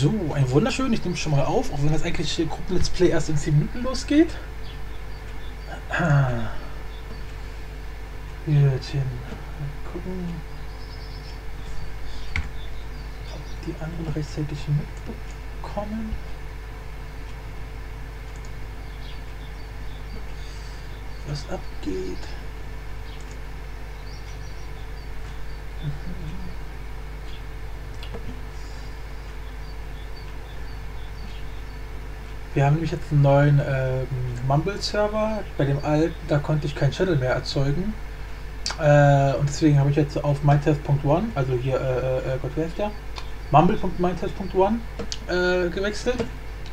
So, ein wunderschön. Ich nehme schon mal auf, auch wenn das eigentlich Gruppen-Let's Play erst in 10 Minuten losgeht. Ah. Hürtchen. Mal gucken, ob die anderen rechtzeitig mitbekommen. Was abgeht. Wir haben nämlich jetzt einen neuen ähm, Mumble-Server. Bei dem alten, da konnte ich kein Channel mehr erzeugen. Äh, und deswegen habe ich jetzt auf mytest.one, also hier, äh, äh, Gott, wer ist der? Mumble.mytest.one äh, gewechselt.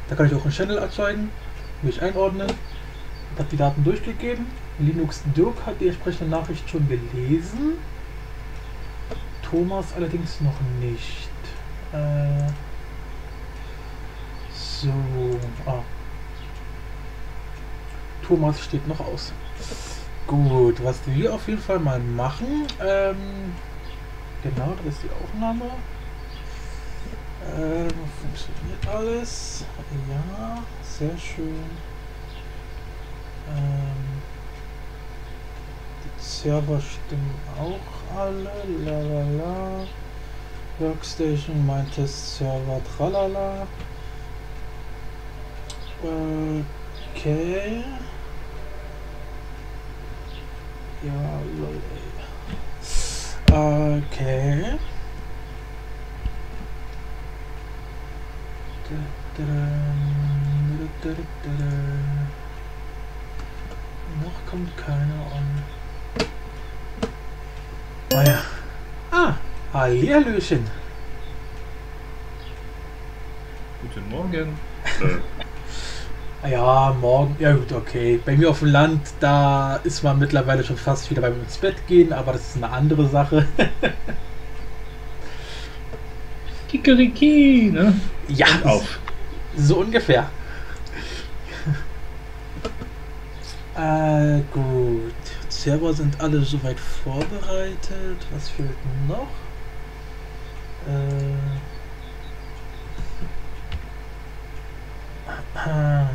Da kann ich auch einen Channel erzeugen, mich einordnen. Ich habe die Daten durchgegeben. Linux Dirk hat die entsprechende Nachricht schon gelesen. Thomas allerdings noch nicht. Äh, so. Ah. Thomas steht noch aus. Gut, was wir auf jeden Fall mal machen. Ähm, genau, das ist die Aufnahme. Ähm, funktioniert alles. Ja, sehr schön. Ähm, die Server stimmen auch alle. Lalala. Workstation, mein Test-Server, tralala. Okay. Ja, lol. Okay. Noch kommt keiner an. Ah ja. Ah, Hallihallöchen. Guten Morgen. Ja, morgen. Ja gut, okay. Bei mir auf dem Land, da ist man mittlerweile schon fast wieder beim ins Bett gehen, aber das ist eine andere Sache. Kikeriki, ne? Ja, Auf. so ungefähr. äh, gut. Server sind alle soweit vorbereitet. Was fehlt noch? Äh. Ah,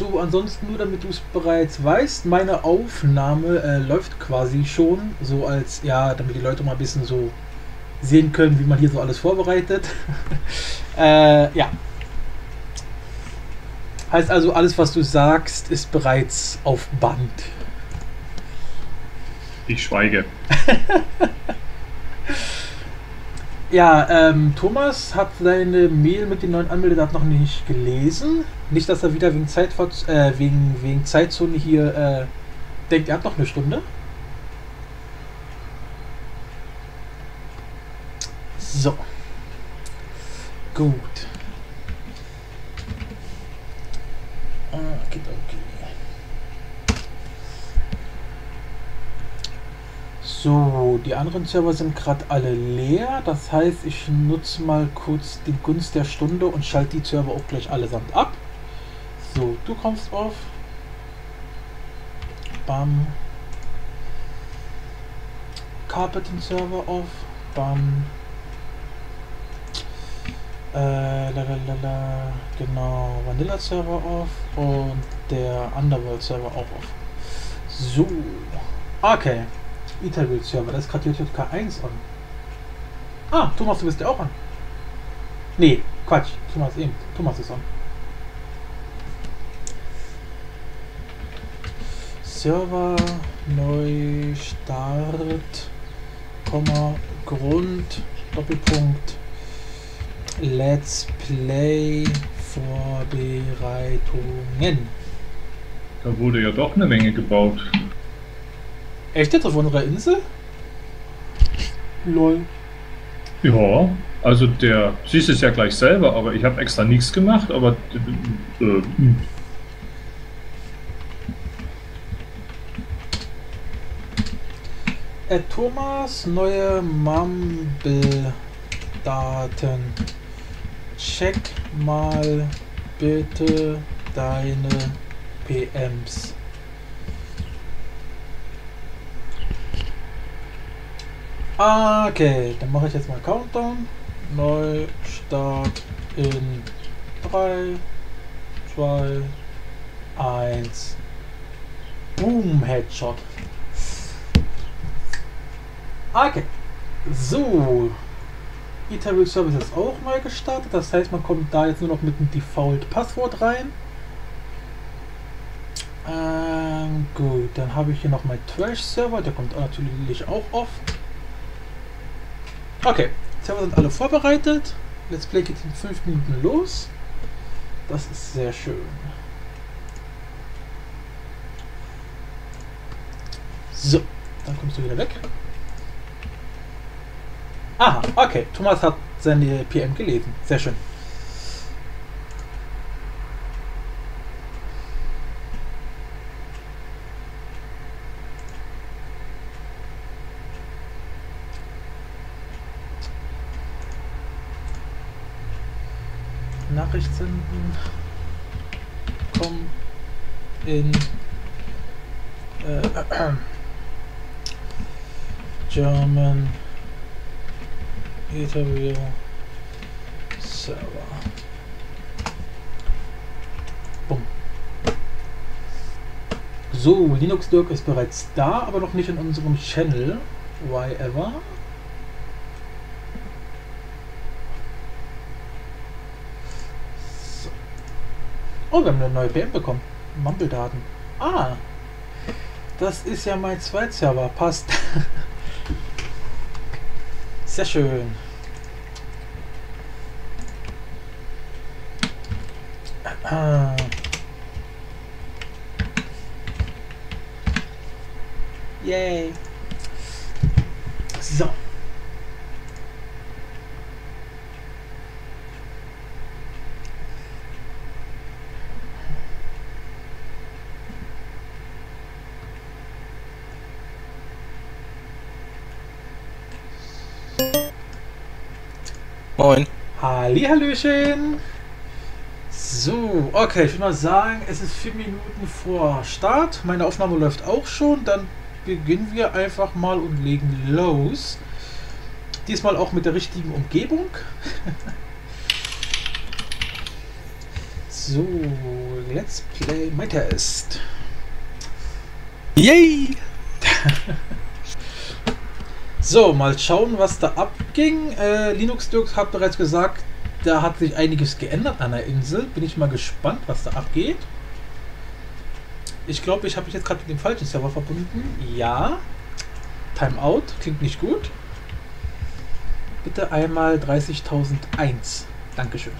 So, ansonsten nur damit du es bereits weißt, meine Aufnahme äh, läuft quasi schon, so als, ja, damit die Leute mal ein bisschen so sehen können, wie man hier so alles vorbereitet. äh, ja. Heißt also, alles, was du sagst, ist bereits auf Band. Ich schweige. Ja, ähm, Thomas hat seine Mail mit den neuen Anmeldedaten noch nicht gelesen. Nicht, dass er wieder wegen, Zeitver äh, wegen, wegen Zeitzone hier äh, denkt, er hat noch eine Stunde. So. Gut. Okay, okay. So, die anderen Server sind gerade alle leer. Das heißt, ich nutze mal kurz die Gunst der Stunde und schalte die Server auch gleich allesamt ab. So, du kommst auf. Bam. Carpeting Server auf. Bam. Äh, lalalala, genau, Vanilla Server auf und der Underworld Server auch auf. So, okay. Etherbuild Server, das ist gerade JJK 1 an. Ah, Thomas, du bist ja auch an. Nee, Quatsch, Thomas eben. Thomas ist an. Server neu Start, Komma, Grund, Doppelpunkt, Let's Play Vorbereitungen. Da wurde ja doch eine Menge gebaut. Echt jetzt auf unserer Insel? Lol. Ja, also der, siehst es ja gleich selber, aber ich habe extra nichts gemacht, aber äh, äh, Äh, Thomas, neue Mumble Daten. Check mal bitte deine PMs. Okay, dann mache ich jetzt mal Countdown. Neustart in 3, 2, 1. Boom, Headshot. Okay. So. Etherwill Service ist auch neu gestartet. Das heißt, man kommt da jetzt nur noch mit dem Default-Passwort rein. Ähm, gut, dann habe ich hier noch meinen Trash-Server. Der kommt natürlich auch off. Okay, Server sind alle vorbereitet. Let's Play geht in 5 Minuten los. Das ist sehr schön. So, dann kommst du wieder weg. Aha, okay. Thomas hat seine PM gelesen. Sehr schön. Senden. Komm in äh, äh, German Etherwheel Server. Bumm. So, Linux Dirk ist bereits da, aber noch nicht in unserem Channel. Why ever? Oh, wir haben eine neue PM bekommen. Mumble-Daten. Ah, das ist ja mein Zweitserver. Passt. Sehr schön. Ah. Yay. So. Moin. Hallihallöchen. So, okay, ich würde mal sagen, es ist vier Minuten vor Start. Meine Aufnahme läuft auch schon. Dann beginnen wir einfach mal und legen los. Diesmal auch mit der richtigen Umgebung. so, let's play my test. Yay! So, mal schauen, was da abging. Äh, Linux Dirk hat bereits gesagt, da hat sich einiges geändert an der Insel. Bin ich mal gespannt, was da abgeht. Ich glaube, ich habe mich jetzt gerade mit dem falschen Server verbunden. Ja. Timeout. Klingt nicht gut. Bitte einmal 30.001. Dankeschön.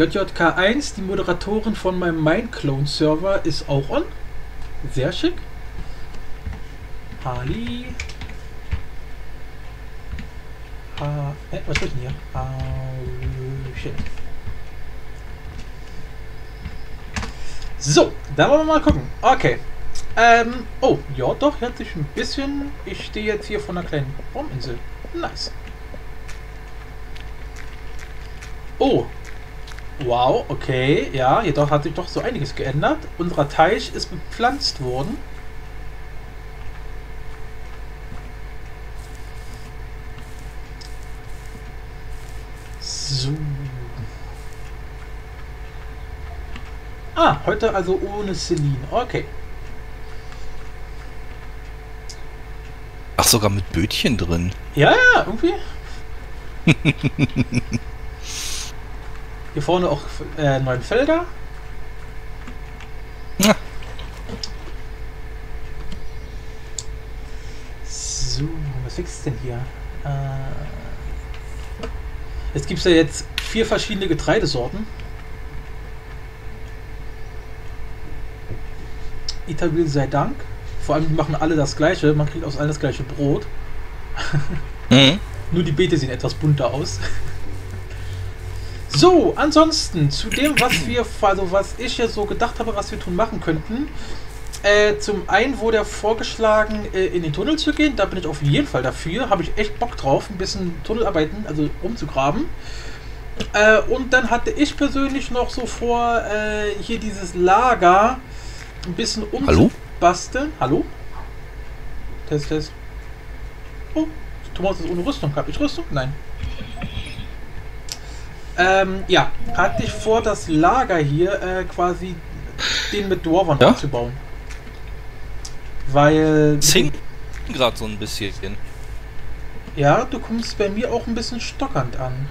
JJK1, die Moderatorin von meinem Mindclone-Server, ist auch on. Sehr schick. Ali. Ha, äh, was steht denn hier? Hallöchen. So, da wollen wir mal gucken. Okay. Ähm, oh, ja doch, hat sich ein bisschen... Ich stehe jetzt hier von einer kleinen Bombinsel. Nice. Oh, Wow, okay, ja, jedoch hat sich doch so einiges geändert. Unser Teich ist bepflanzt worden. So. Ah, heute also ohne Celine. Okay. Ach, sogar mit Bötchen drin. Ja, ja, irgendwie. Hier vorne auch äh, neun Felder. Ja. So, was wächst denn hier? Äh, jetzt gibt es ja jetzt vier verschiedene Getreidesorten. Itabil sei Dank. Vor allem die machen alle das gleiche. Man kriegt aus allen das gleiche Brot. Mhm. Nur die Beete sehen etwas bunter aus. So, ansonsten zu dem, was wir, also was ich ja so gedacht habe, was wir tun machen könnten. Äh, zum einen wurde er vorgeschlagen, äh, in den Tunnel zu gehen. Da bin ich auf jeden Fall dafür. Habe ich echt Bock drauf, ein bisschen Tunnelarbeiten, also umzugraben. Äh, und dann hatte ich persönlich noch so vor, äh, hier dieses Lager ein bisschen Hallo? umzubasteln. Hallo? Test, Test. Oh, Thomas ist ohne Rüstung. Hab ich Rüstung? Nein. Ähm, ja, hatte ich vor, das Lager hier äh, quasi den mit Dwarvern Ja? aufzubauen. Weil. Zing gerade so ein bisschen. Ja, du kommst bei mir auch ein bisschen stockernd an.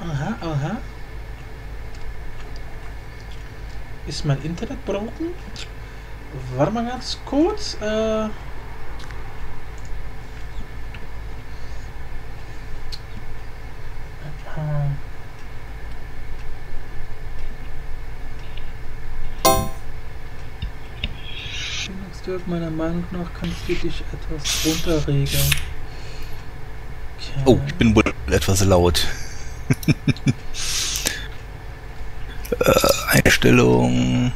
Aha, aha. Ist mein Internet broken? Warte mal ganz kurz. Äh Dirk, meiner Meinung nach kannst du dich etwas runterregeln. Okay. Oh, ich bin wohl etwas laut. äh, Einstellung.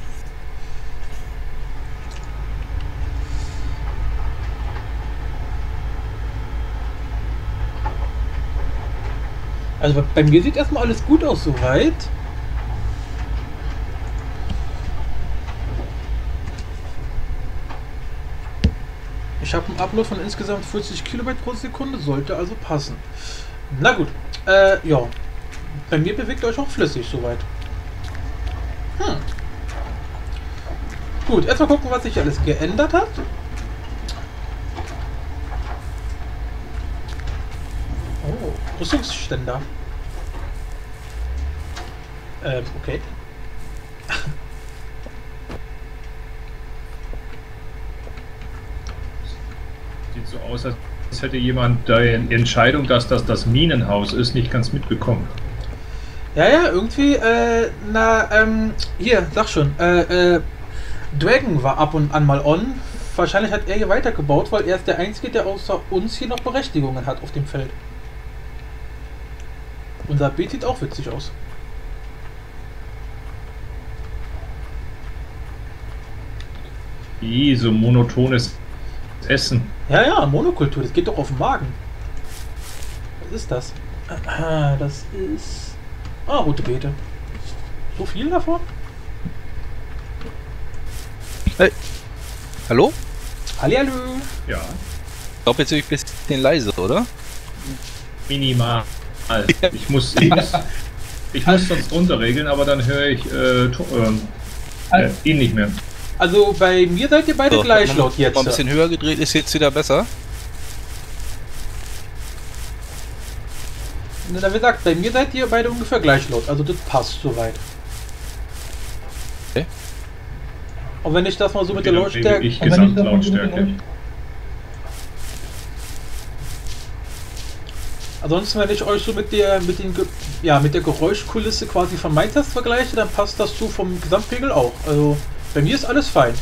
Also bei mir sieht erstmal alles gut aus soweit. Ich habe einen Upload von insgesamt 40 Kilobyte pro Sekunde, sollte also passen. Na gut, äh, ja. Bei mir bewegt euch auch flüssig soweit. Hm. Gut, erstmal gucken, was sich alles geändert hat. Oh, Rüstungsständer. Ähm, okay. So aus, als hätte jemand die Entscheidung, dass das das Minenhaus ist, nicht ganz mitbekommen. Ja, ja, irgendwie, äh, na, ähm, hier, sag schon, äh, äh, Dragon war ab und an mal on. Wahrscheinlich hat er hier weitergebaut, weil er ist der Einzige, der außer uns hier noch Berechtigungen hat auf dem Feld. Unser Beet sieht auch witzig aus. Wie so monotones Essen. Ja, ja, Monokultur, das geht doch auf den Magen. Was ist das? Das ist. Ah, rote Beete. So viel davon? Hallo? Hallihallo. Ja, Ich glaube, jetzt bin ich ein bisschen leise, oder? minimal. Ich muss, ich muss, ich muss sonst runterregeln, aber dann höre ich äh, ähm, äh, ihn nicht mehr. Also bei mir seid ihr beide So, gleich laut jetzt. Mal ein bisschen höher gedreht, ist jetzt wieder besser. Na, wie gesagt, bei mir seid ihr beide ungefähr gleich laut. Also das passt soweit. Okay. Und wenn ich das mal so mit der Lautstärke... ich Und wenn ich das mal so Gesamtlautstärke. mit Ansonsten, wenn ich euch so mit der mit den ja mit der Geräuschkulisse quasi von MyTest vergleiche, dann passt das so vom Gesamtpegel auch. Also bei mir ist alles fein.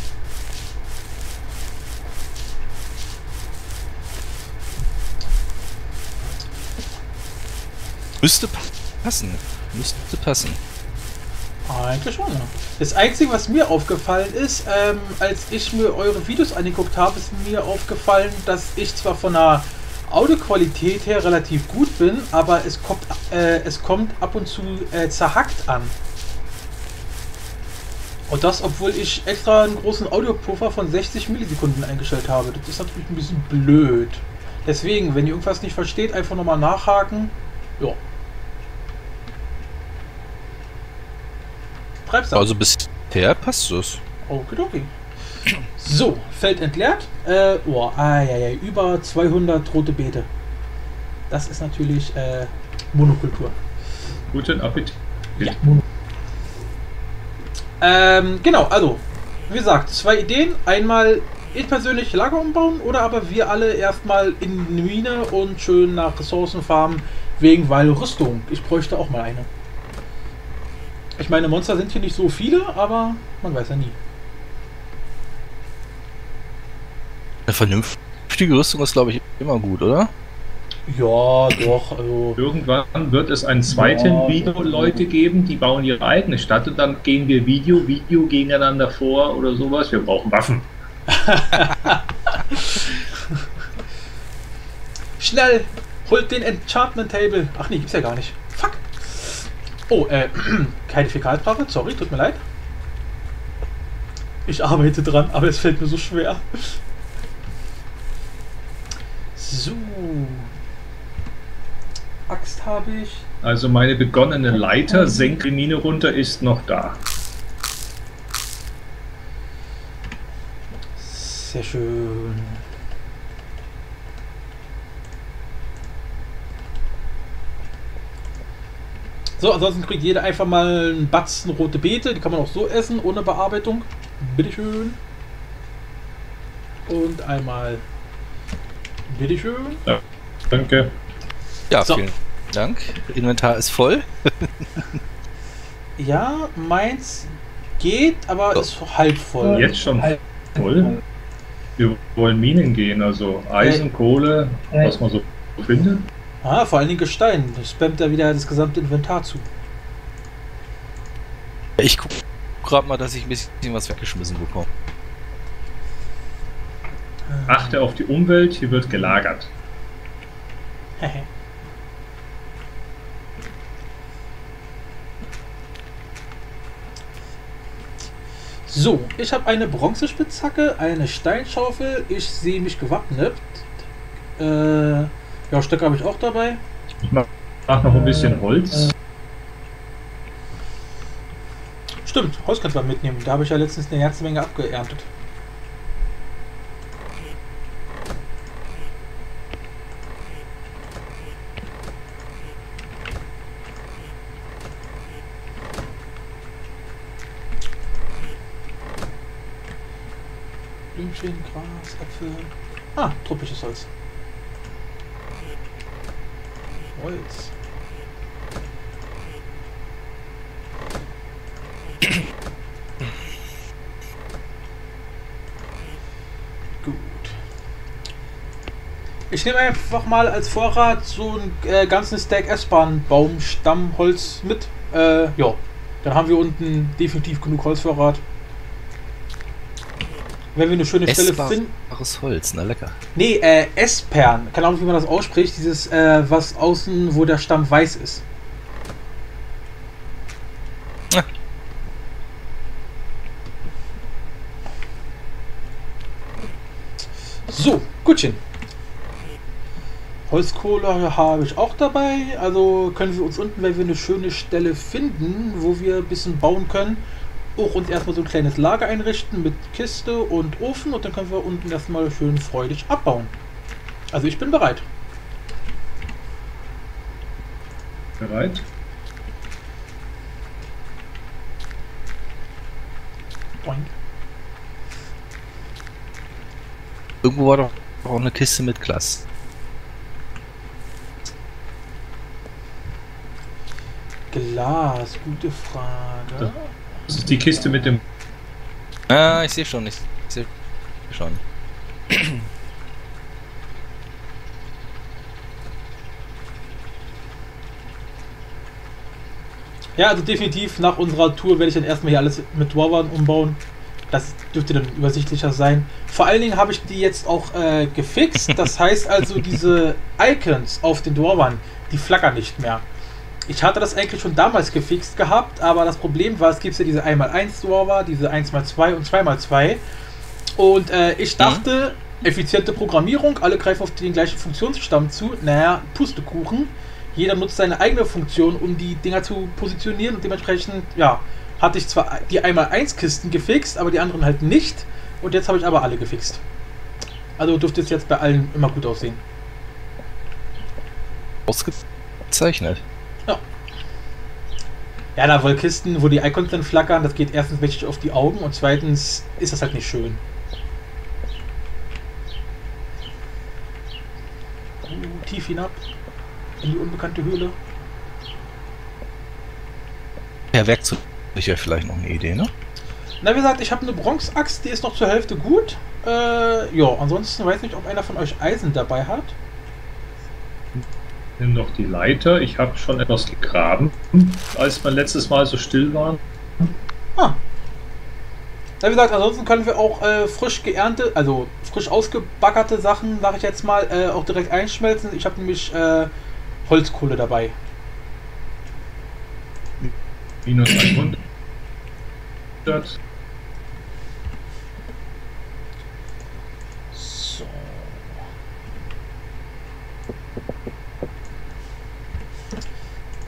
Müsste passen. Müsste passen. Eigentlich schon, ja. Das Einzige, was mir aufgefallen ist, ähm, als ich mir eure Videos angeguckt habe, ist mir aufgefallen, dass ich zwar von der Audioqualität her relativ gut bin, aber es kommt, äh, es kommt ab und zu äh, zerhackt an. Und das, obwohl ich extra einen großen Audiopuffer von 60 Millisekunden eingestellt habe. Das ist natürlich ein bisschen blöd. Deswegen, wenn ihr irgendwas nicht versteht, einfach nochmal nachhaken. Ja. Treib's ab. Also bisher passt es. Okidoki. So, Feld entleert. Äh, oh, ah, ja, ja, über 200 rote Beete. Das ist natürlich äh, Monokultur. Guten Appetit. Ja. Ähm, genau, also, wie gesagt, zwei Ideen. Einmal ich persönlich Lager umbauen oder aber wir alle erstmal in eine Mine und schön nach Ressourcen farmen, wegen weil Rüstung. Ich bräuchte auch mal eine. Ich meine, Monster sind hier nicht so viele, aber man weiß ja nie. Eine vernünftige Rüstung ist, glaube ich, immer gut, oder? Ja, doch. Also, Irgendwann wird es einen zweiten Ja. Video-Leute geben, die bauen ihre eigene Stadt und dann gehen wir Video, Video gegeneinander vor oder sowas. Wir brauchen Waffen. schnell! Holt den Enchantment Table! Ach nee, gibt's ja gar nicht. Fuck! Oh, äh, keine Fäkalsprache, sorry, tut mir leid. Ich arbeite dran, aber es fällt mir so schwer. So. Axt habe ich. Also meine begonnene Leiter, senk die Mine runter, ist noch da. Sehr schön. So, ansonsten kriegt jeder einfach mal einen Batzen rote Beete. Die kann man auch so essen, ohne Bearbeitung. Bitteschön. Und einmal. Bitteschön. Danke. Ja, So. vielen Dank. Inventar ist voll. Ja, meins geht, aber So. ist halb voll. Jetzt schon Halt. voll. Wir wollen Minen gehen, also Eisen, Kohle, Äh. was man so findet. Ah, vor allen Dingen Gestein. Das spammt ja wieder das gesamte Inventar zu. Ich guck gerade mal, dass ich ein bisschen was weggeschmissen bekomme. Achte auf die Umwelt, hier wird gelagert. So, ich habe eine Bronzespitzhacke, eine Steinschaufel. Ich sehe mich gewappnet. Äh, ja, Stöcke habe ich auch dabei. Ich mach, mach noch ein bisschen Holz. Stimmt, Holz kannst du mitnehmen. Da habe ich ja letztens eine ganze Menge abgeerntet. Blümchen, Gras, Äpfel. Ah, tropisches Holz. Holz. Gut. Ich nehme einfach mal als Vorrat so einen äh, ganzen Stack S-Bahn-Baum, Stammholz mit. Äh, ja. Dann haben wir unten definitiv genug Holzvorrat. Wenn wir eine schöne Stelle finden. Essbares Holz, na lecker. Nee, äh, Espern. Keine Ahnung, wie man das ausspricht. Dieses, äh, was außen, wo der Stamm weiß ist. Ah. So, Gutchen. Holzkohle habe ich auch dabei. Also können wir uns unten, wenn wir eine schöne Stelle finden, wo wir ein bisschen bauen können, auch uns erstmal so ein kleines Lager einrichten mit Kiste und Ofen und dann können wir unten erstmal schön freudig abbauen. Also ich bin bereit. Bereit? Boing. Irgendwo war doch auch eine Kiste mit Glas. Glas, gute Frage. Das ist die Kiste mit dem. Ah, ich sehe schon, ich sehe schon. Ja, also definitiv nach unserer Tour werde ich dann erstmal hier alles mit Dwarvan umbauen. Das dürfte dann übersichtlicher sein. Vor allen Dingen habe ich die jetzt auch äh, gefixt. Das heißt also, diese Icons auf den Dwarvan, die flackern nicht mehr. Ich hatte das eigentlich schon damals gefixt gehabt, aber das Problem war, es gibt ja diese 1x1 Dwarva, diese 1x2 und 2x2. Und äh, ich dachte, effiziente Programmierung, alle greifen auf den gleichen Funktionsstamm zu. Naja, Pustekuchen. Jeder nutzt seine eigene Funktion, um die Dinger zu positionieren und dementsprechend, ja, hatte ich zwar die einmal 1 Kisten gefixt, aber die anderen halt nicht. Und jetzt habe ich aber alle gefixt. Also dürfte es jetzt bei allen immer gut aussehen. Ausgezeichnet. Ja, da wohl Kisten, wo die Icons dann flackern, das geht erstens richtig auf die Augen und zweitens ist das halt nicht schön. Uh, tief hinab in die unbekannte Höhle. Ja, Werkzeug wäre vielleicht noch eine Idee, ne? Na, wie gesagt, ich habe eine Bronzeaxt, die ist noch zur Hälfte gut. Äh, ja, ansonsten weiß nicht, ob einer von euch Eisen dabei hat. Nimm doch die Leiter. Ich habe schon etwas gegraben, als wir letztes Mal so still waren. Ah. Na, wie gesagt, ansonsten können wir auch äh, frisch geernte, also frisch ausgebaggerte Sachen, sage ich jetzt mal, äh, auch direkt einschmelzen. Ich habe nämlich äh, Holzkohle dabei. Minus 100.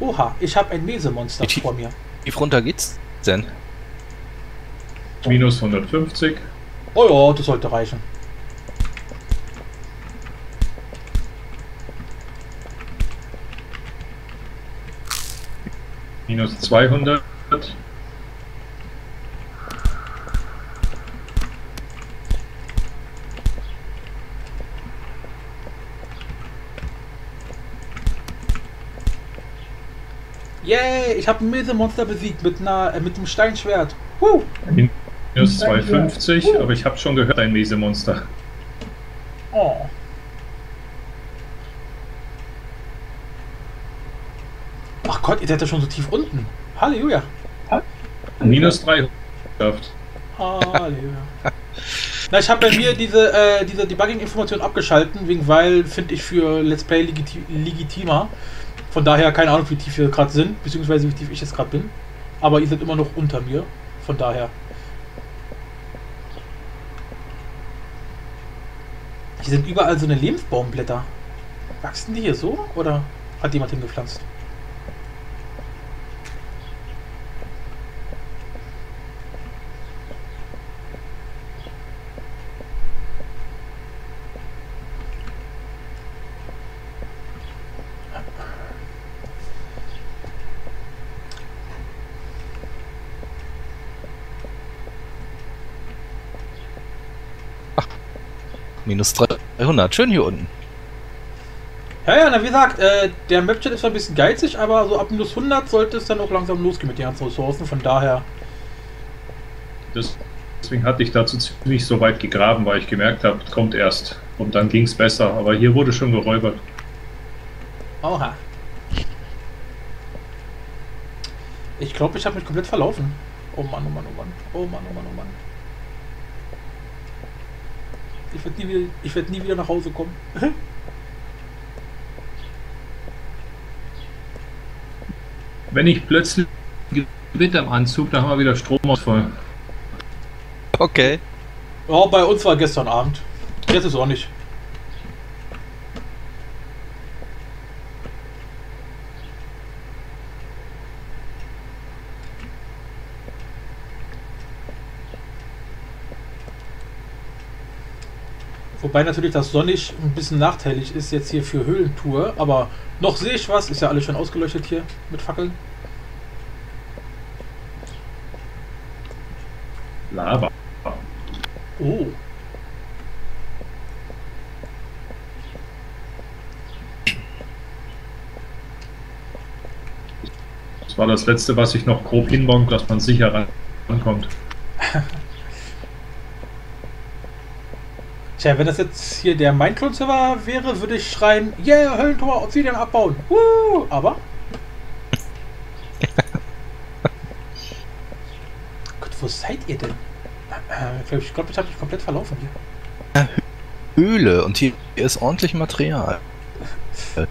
Oha, ich habe ein Mesemonster Ich- vor mir. Wie runter geht's denn? Minus 150. Oh ja, das sollte reichen. Minus 200. Yay, ich habe ein Mesemonster besiegt mit einer äh, mit dem Steinschwert. Huh. Minus 250. Aber ich habe schon gehört, ein Mesemonster. Oh. Ach Gott, ihr seid ja schon so tief unten. Halleluja. Minus 300. Halleluja. Na, ich habe bei mir diese, äh, diese Debugging-Information abgeschalten, wegen weil finde ich für Let's Play legiti legitimer. Von daher keine Ahnung, wie tief wir gerade sind, beziehungsweise wie tief ich jetzt gerade bin. Aber ihr seid immer noch unter mir. Von daher. Hier sind überall so eine Lebensbaumblätter. Wachsen die hier so? Oder hat jemand hingepflanzt? Minus 300. Schön hier unten. Ja, ja, na wie gesagt, äh, der Mapchat ist zwar ein bisschen geizig, aber so ab minus 100 sollte es dann auch langsam losgehen mit den ganzen Ressourcen. Von daher, Das, deswegen hatte ich dazu ziemlich so weit gegraben, weil ich gemerkt habe, kommt erst. Und dann ging es besser. Aber hier wurde schon geräubert. oha. Ich glaube, ich habe mich komplett verlaufen. Oh Mann, oh Mann, oh Mann. Oh Mann, oh Mann, oh Mann. Ich werde nie, wieder- ich werd nie wieder nach Hause kommen. Wenn ich plötzlich Gewitter im Anzug, dann haben wir wieder Stromausfall. Okay. Ja, bei uns war gestern Abend. Jetzt ist auch nicht. Wobei natürlich das sonnig ein bisschen nachteilig ist jetzt hier für Höhlentour, aber noch sehe ich was, ist ja alles schon ausgeleuchtet hier mit Fackeln. Lava. Oh. Das war das letzte, was ich noch grob hinbauen, dass man sicher ran- rankommt. Tja, wenn das jetzt hier der Minecraft-Server wäre, würde ich schreien, yeah, Höllentor, Obsidian abbauen. Woo! Aber. Gott, wo seid ihr denn? Äh, Ich glaube, ich habe mich komplett verlaufen hier. Höhle. Und hier ist ordentlich Material.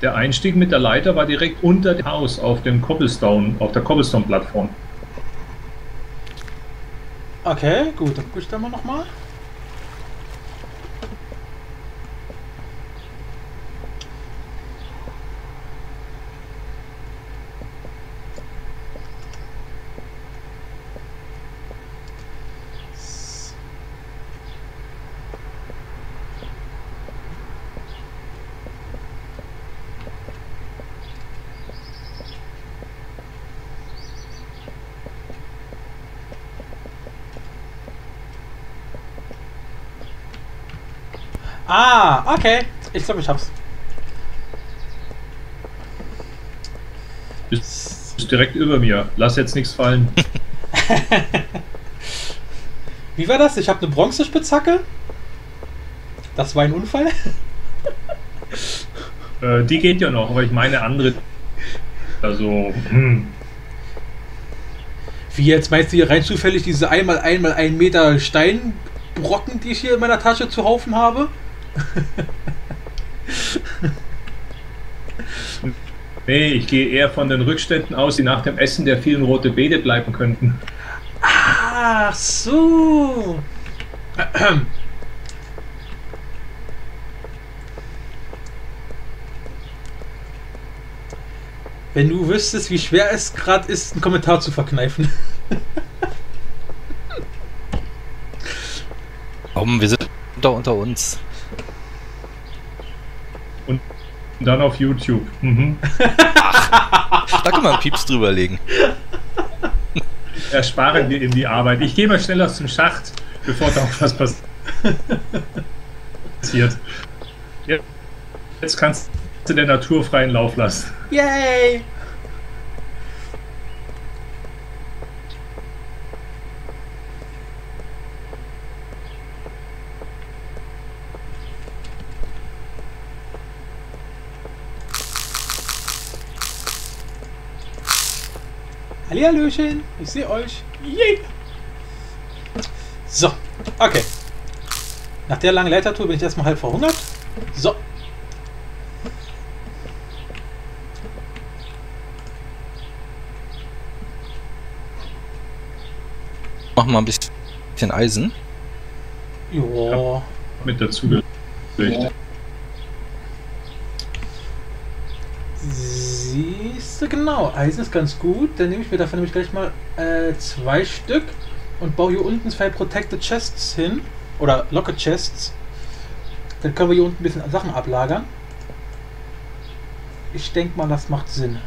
Der Einstieg mit der Leiter war direkt unter dem Haus auf dem Cobblestone, auf der Cobblestone-Plattform. Okay, gut, dann gucke ich da mal Ah, okay. Ich glaube, ich hab's. Ist, ist direkt über mir. Lass jetzt nichts fallen. Wie war das? Ich habe eine Bronzespitzhacke. Das war ein Unfall. Äh, die geht ja noch, aber ich meine andere. Also, hm. Wie jetzt meinst du hier rein zufällig diese einmal einmal ein Meter Steinbrocken, die ich hier in meiner Tasche zu Haufen habe? Nee, ich gehe eher von den Rückständen aus, die nach dem Essen der vielen rote Beete bleiben könnten. Ach so. Wenn du wüsstest, wie schwer es gerade ist, einen Kommentar zu verkneifen. Warum? Wir sind da unter uns. Und dann auf YouTube. Mhm. Da kann man einen Pieps drüberlegen. Ersparen wir ihm die Arbeit. Ich gehe mal schnell aus dem Schacht, bevor da auch was passiert. Ja, Jetzt kannst du der Natur freien Lauf lassen. Yay! Hallihallöchen, ich sehe euch. Yay! So, okay. Nach der langen Leitertour bin ich erstmal halb verhungert. So. Machen wir ein bisschen Eisen. Ja. Mit dazu gelegt. Siehst du, genau. Eisen ist ganz gut. Dann nehme ich mir davon nämlich gleich mal äh, zwei Stück und baue hier unten zwei Protected Chests hin. Oder Locket Chests. Dann können wir hier unten ein bisschen Sachen ablagern. Ich denke mal, das macht Sinn.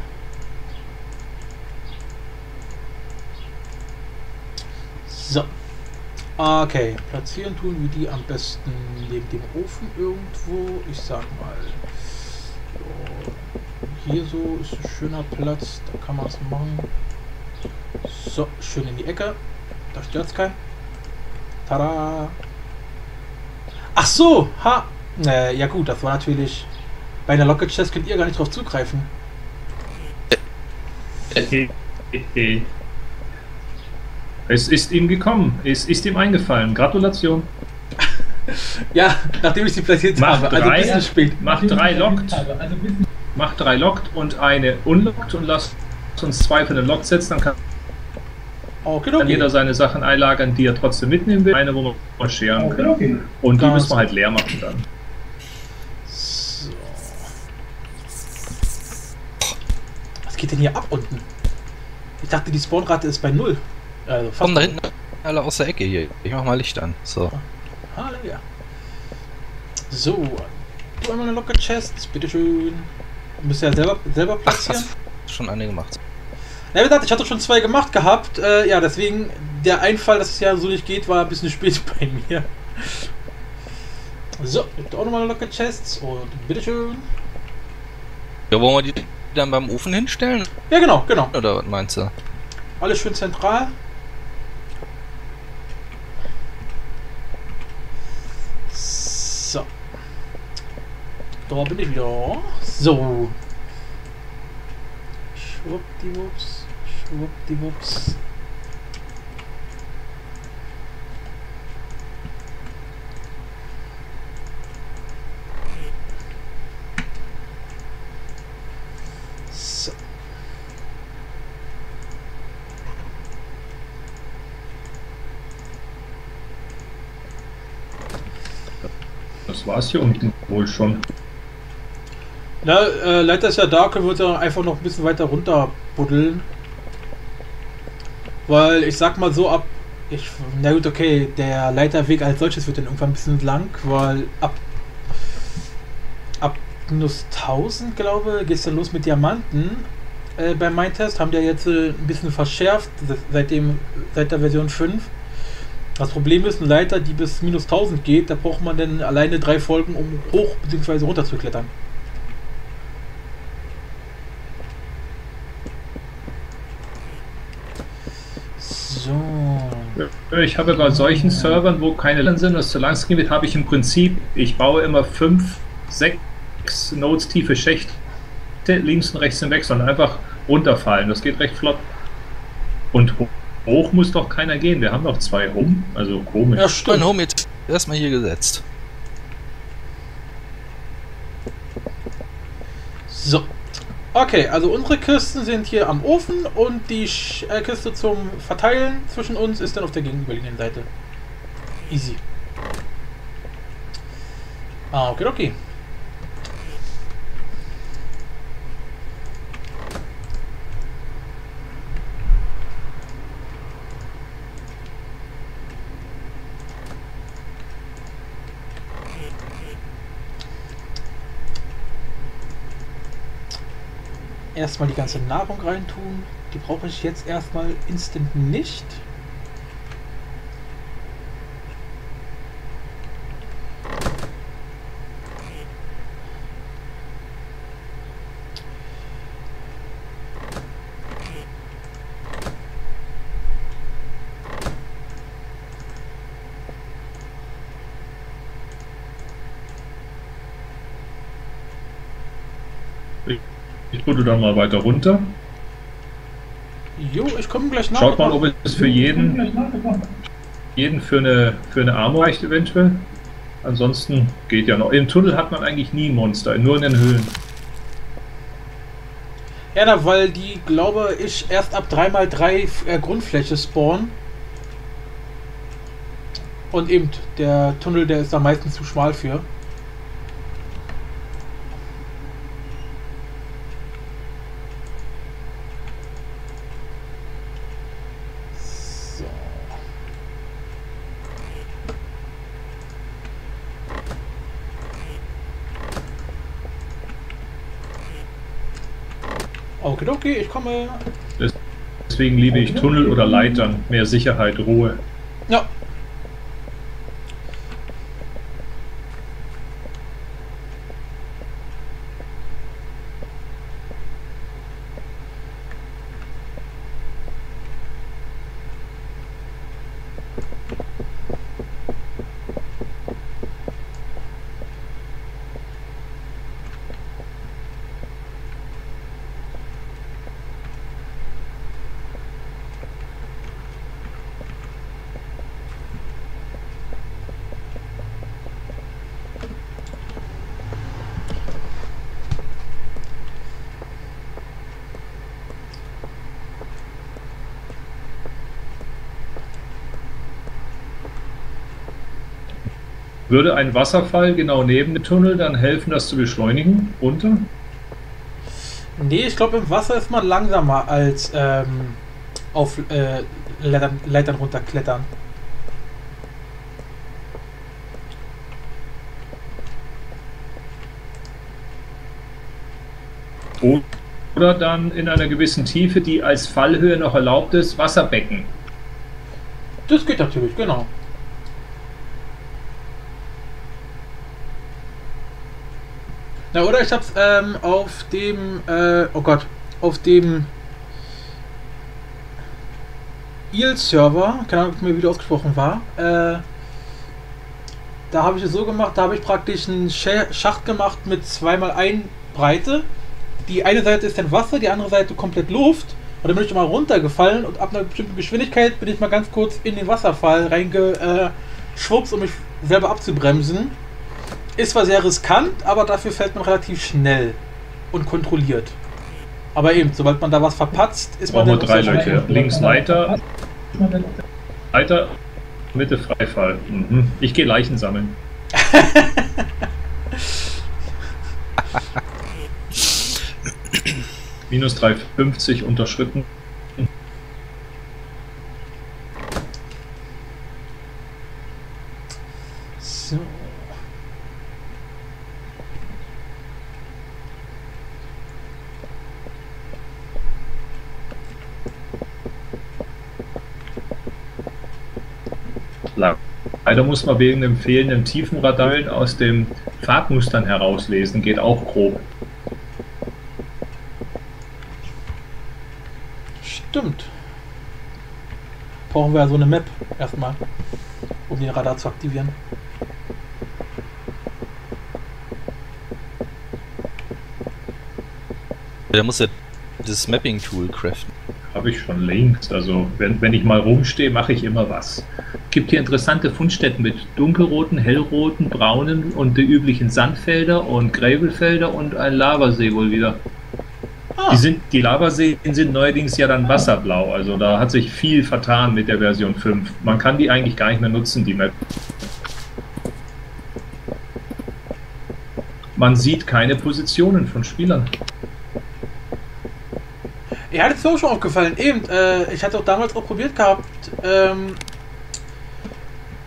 So. Okay, platzieren tun wir die am besten neben dem Ofen irgendwo. Ich sag mal, hier so ist ein schöner Platz, da kann man es machen. So, schön in die Ecke. Da stört es keinen. Tada! Ach so, ha! Äh, ja gut, das war natürlich. Bei einer Locket Chest könnt ihr gar nicht drauf zugreifen. Es ist ihm gekommen. Es ist ihm eingefallen. Gratulation. Ja, nachdem ich sie platziert Mach habe. Also drei. ein bisschen spät. Mach drei lockt. Mach drei lockt und eine unlockt und lass uns zwei von den lockt setzen. Dann kann Okay, kann jeder okay. seine Sachen einlagern, die er trotzdem mitnehmen will. Eine, wo man scheren Okay, kann. okay. Und die Ganz müssen wir halt leer machen dann. So. Was geht denn hier ab unten? Ich dachte, die Spawnrate ist bei null. Also Kommen da hinten alle aus der Ecke hier. Ich mach mal Licht an. So. Halleluja. So, du einmal eine Locker Chest, bitteschön. Du musst ja selber, selber Ach, platzieren. hast schon eine gemacht. Na, wie gesagt, ich hatte schon zwei gemacht gehabt. Äh, ja, deswegen der Einfall, dass es ja so nicht geht, war ein bisschen spät bei mir. So, du auch nochmal Locker Chests und bitteschön. Ja, wollen wir die dann beim Ofen hinstellen? Ja, genau, genau. Oder was meinst du? Alles schön zentral. So. Da bin ich wieder. So. Schwuppdiwupps. Schwuppdiwupps. Das war's hier unten wohl schon. Na, äh, Leiter ist ja da, können wir uns ja einfach noch ein bisschen weiter runter buddeln. Weil ich sag mal so ab. Ich, na gut, okay, der Leiterweg als solches wird dann irgendwann ein bisschen lang, weil ab. Ab minus 1000, glaube geht's dann los mit Diamanten. Äh, beim Mindtest haben die ja jetzt äh, ein bisschen verschärft, se- seitdem, seit der Version 5. Das Problem ist, eine Leiter, die bis minus 1000 geht, da braucht man dann alleine drei Folgen, um hoch bzw. runter zu klettern. So. Ich habe bei solchen Servern, wo keine LAN sind, was zu langsam geht, habe ich im Prinzip, ich baue immer fünf, sechs Nodes tiefe Schächte links und rechts hinweg, sondern einfach runterfallen. Das geht recht flott. Und hoch muss doch keiner gehen. Wir haben noch zwei Home, also komisch. Ja, stimmt. Home jetzt erstmal hier gesetzt. So. Okay, also unsere Kisten sind hier am Ofen und die Sch äh, Kiste zum Verteilen zwischen uns ist dann auf der gegenüberliegenden Seite. Easy. Ah, okay, okay. Erstmal die ganze Nahrung reintun. Die brauche ich jetzt erstmal instant nicht. Buddel dann mal weiter runter. Jo, ich komme gleich nach. Schaut mal, ob es für jeden, jeden für eine, für eine Armor reicht eventuell. Ansonsten geht ja noch. Im Tunnel hat man eigentlich nie Monster, nur in den Höhlen. Ja, na, weil die, glaube ich, erst ab 3x3 äh, Grundfläche spawnen. Und eben, der Tunnel, der ist da meistens zu schmal für. Okay, ich komme. Deswegen liebe ich Tunnel oder Leitern. Mehr Sicherheit, Ruhe. Ja. Würde ein Wasserfall genau neben dem Tunnel dann helfen, das zu beschleunigen? Runter? Nee, ich glaube, im Wasser ist man langsamer als ähm, auf äh, Leitern, Leitern runterklettern. Oder dann in einer gewissen Tiefe, die als Fallhöhe noch erlaubt ist, Wasserbecken. Das geht natürlich, genau. Na, oder ich hab's ähm, auf dem, äh, oh Gott, auf dem EEL-Server, keine Ahnung, wie wieder ausgesprochen war, äh, da habe ich es so gemacht, da habe ich praktisch einen Schacht gemacht mit zweimal ein Breite. Die eine Seite ist dann Wasser, die andere Seite komplett Luft. Und dann bin ich mal runtergefallen und ab einer bestimmten Geschwindigkeit bin ich mal ganz kurz in den Wasserfall reingeschwupst, um mich selber abzubremsen. Ist zwar sehr riskant, aber dafür fällt man relativ schnell und kontrolliert. Aber eben, sobald man da was verpatzt, ist Brauchen man dann drei Leute. Links Leiter, Leiter, Mitte Freifall. Mhm. Ich gehe Leichen sammeln. Minus 350 unterschritten. Leider muss man wegen dem fehlenden Tiefenradallen aus den Farbmustern herauslesen, geht auch grob. Stimmt. Brauchen wir ja so eine Map erstmal, um den Radar zu aktivieren. Der muss ja das Mapping-Tool craften. Habe ich schon längst. Also wenn, wenn ich mal rumstehe, mache ich immer was. Gibt hier interessante Fundstätten mit dunkelroten, hellroten, braunen und die üblichen Sandfelder und Gravelfelder und ein Lavasee wohl wieder. Ah, Die, sind, die Lavaseen sind neuerdings ja dann wasserblau, also da hat sich viel vertan mit der Version 5. Man kann die eigentlich gar nicht mehr nutzen, die Map. Man sieht keine Positionen von Spielern. Ja, das ist mir auch schon aufgefallen. Eben, äh, ich hatte auch damals auch probiert gehabt. Ähm,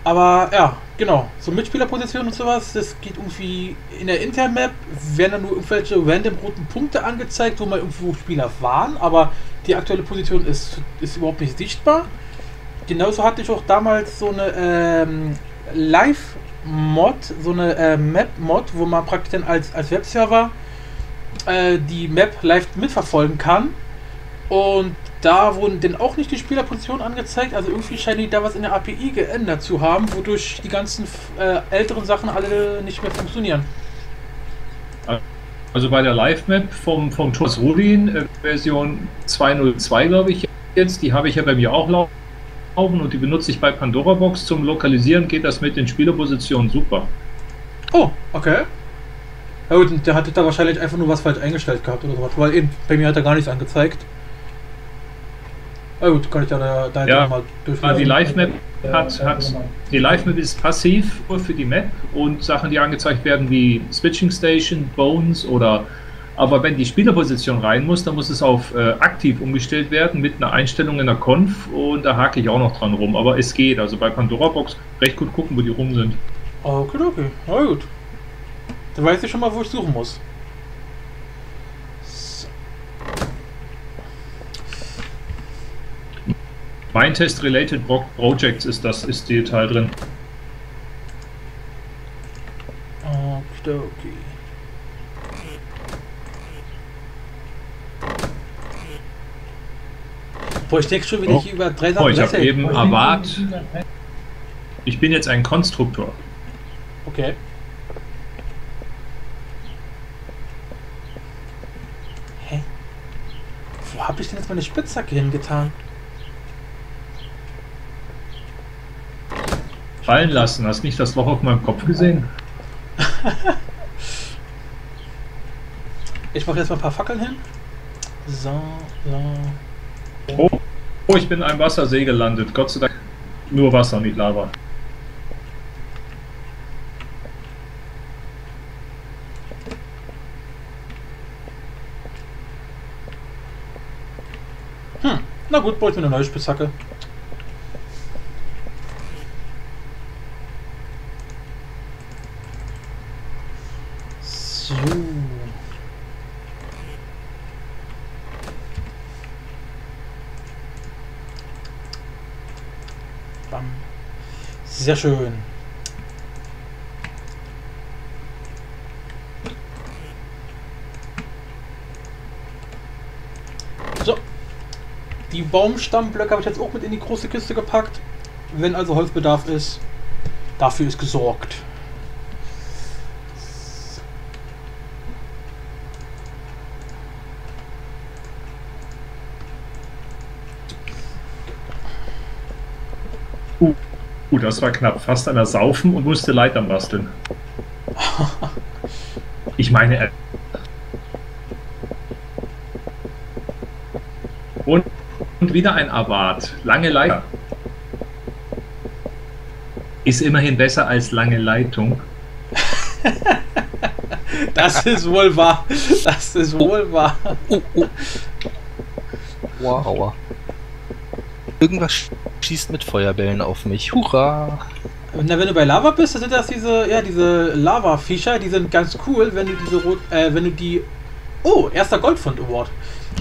aber ja, genau. So Mitspielerpositionen und sowas, das geht irgendwie in der Intermap, werden dann nur irgendwelche random roten Punkte angezeigt, wo mal irgendwo Spieler waren, aber die aktuelle Position ist, ist überhaupt nicht sichtbar. Genauso hatte ich auch damals so eine ähm, Live-Mod, so eine äh, Map-Mod, wo man praktisch dann als, als Webserver äh, die Map live mitverfolgen kann. Und da wurden denn auch nicht die Spielerpositionen angezeigt. Also irgendwie scheinen die da was in der API geändert zu haben, wodurch die ganzen äh, älteren Sachen alle nicht mehr funktionieren. Also bei der Live-Map vom, vom Thomas Rudin, äh, Version 202, glaube ich jetzt, die habe ich ja bei mir auch laufen und die benutze ich bei Pandora Box zum Lokalisieren, geht das mit den Spielerpositionen super. Oh, okay. Ja gut, der hatte da wahrscheinlich einfach nur was falsch eingestellt gehabt oder sowas, weil eben bei mir hat er gar nichts angezeigt. Na gut, kann ich da, da, da Ja, mal Ah, die Live-Map hat, hat die Live-Map ist passiv für die Map und Sachen, die angezeigt werden wie Switching Station, Bones oder aber wenn die Spielerposition rein muss, dann muss es auf äh, aktiv umgestellt werden mit einer Einstellung in der Conf und da hake ich auch noch dran rum. Aber es geht. Also bei Pandora Box recht gut gucken, wo die rum sind. Okay, okay. Na gut. Dann weiß ich schon mal, wo ich suchen muss. Mindtest Related Pro Projects ist das, ist die Teil drin. Okidoki. Boah, ich denke schon, wenn Oh. ich über drei Sachen Oh, ich habe eben Avat. Ich bin jetzt ein Konstruktor. Okay. Hä? Wo habe ich denn jetzt meine Spitzhacke hingetan? Fallen lassen. Hast nicht das Loch auf meinem Kopf gesehen? Ich mache jetzt mal ein paar Fackeln hin. So, so. Oh, oh, ich bin in einem Wassersee gelandet. Gott sei Dank nur Wasser, nicht Lava. Hm. Na gut, brauche ich mir eine neue Spitzhacke. So. Bam. Sehr schön. So. Die Baumstammblöcke habe ich jetzt auch mit in die große Kiste gepackt. Wenn also Holzbedarf ist, dafür ist gesorgt. Uh, uh, das war knapp. Fast an der Saufen und musste Leitern basteln. Ich meine, äh, und, und wieder ein Avat. Lange Leiter. Ist immerhin besser als lange Leitung. Das ist wohl wahr. Das ist wohl wahr. Oh, oh. Wow. Irgendwas schießt mit Feuerbällen auf mich. Hurra! Na, wenn du bei Lava bist, dann sind das diese, ja, diese Lava-Viecher, die sind ganz cool, wenn du diese rot, äh, wenn du die. Oh, erster Goldfund Award.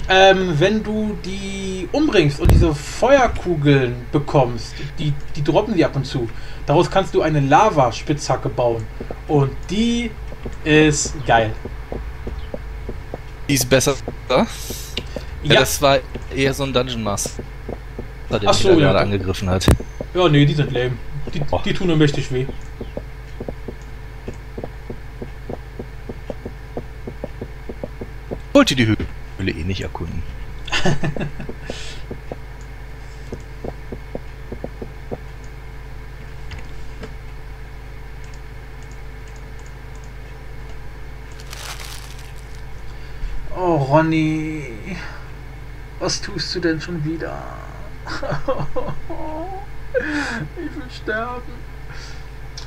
ähm, wenn du die umbringst und diese Feuerkugeln bekommst, die, die droppen die ab und zu, daraus kannst du eine Lava-Spitzhacke bauen. Und die ist geil. Die ist besser. Ja, Ja, das war eher so ein Dungeon Master, der Ach mich so, da ja. gerade angegriffen hat. ja nee, die sind lame. Die, Oh. die tun nur mächtig weh. Wollte die Höhle eh nicht erkunden. Oh, Ronny. Was tust du denn schon wieder? Ich will sterben.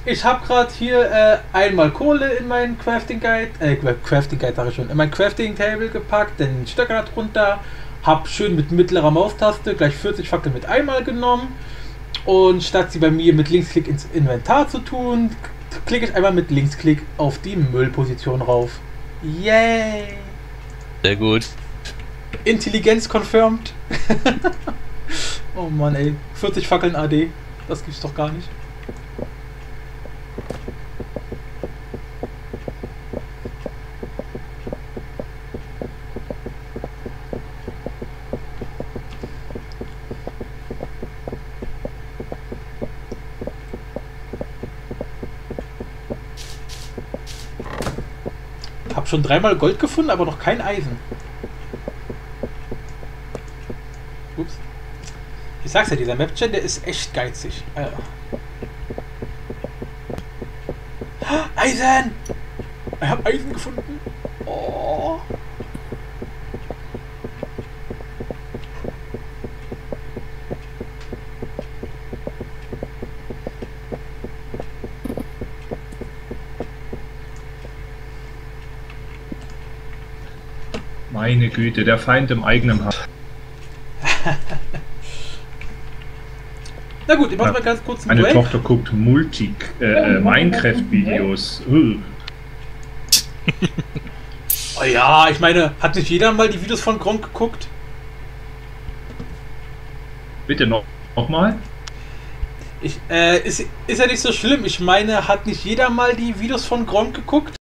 Ich habe gerade hier äh, einmal Kohle in meinen Crafting Guide, äh, Crafting Guide sag ich schon, in mein Crafting Table gepackt, den Stöcker drunter, hab schön mit mittlerer Maustaste gleich 40 Fackeln mit einmal genommen und statt sie bei mir mit Linksklick ins Inventar zu tun, klicke ich einmal mit Linksklick auf die Müllposition rauf. Yay! Sehr gut. Intelligenz confirmed. oh Mann, ey. 40 Fackeln AD. Das gibt's doch gar nicht. Hab schon dreimal Gold gefunden, aber noch kein Eisen. Ich sag's ja, dieser Map-Chat, der ist echt geizig. Äh. Ah, Eisen! Ich hab Eisen gefunden. Oh. Meine Güte, der Feind im eigenen Haus. Na gut, ich mach Ja. mal ganz kurz einen Meine Break. Tochter guckt Multi äh, äh, Minecraft-Videos. Ugh. Oh ja, ich meine, hat nicht jeder mal die Videos von Gronk geguckt? Bitte noch, noch mal. Ich, äh, ist, ist ja nicht so schlimm. Ich meine, hat nicht jeder mal die Videos von Gronk geguckt?